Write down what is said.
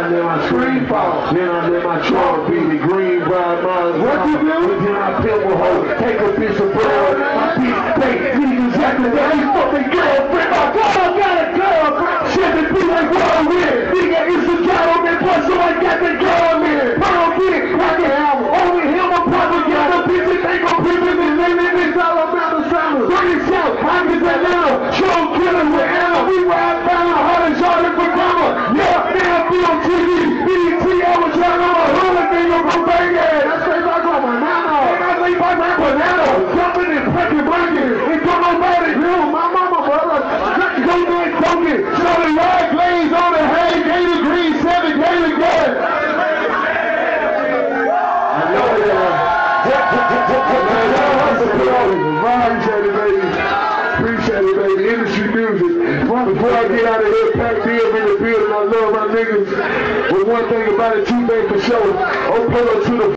Then my screen file, then I let my trunk be the green, brown, mine. What you do? Then I pimple hoe, take a piece of bread. My bitch pay, niggas exactly that. He fucking girlfriend. My girl got a girlfriend. Shit, it be like whirlwind. Nigga, it's a gentleman, plus so I got the girl And back my banana. Jumping and pecking blanket. And don't nobody do. My mama, brother. Go there, don't get. Shorty ride glaze on the hay. Gator green, seven, Gator gas. I know Appreciate it, baby. Appreciate it, baby. Endustry music. Before I get out of here, Pack Bill in the building. I love my niggas. But one thing about it, two things for sure. Opolo to the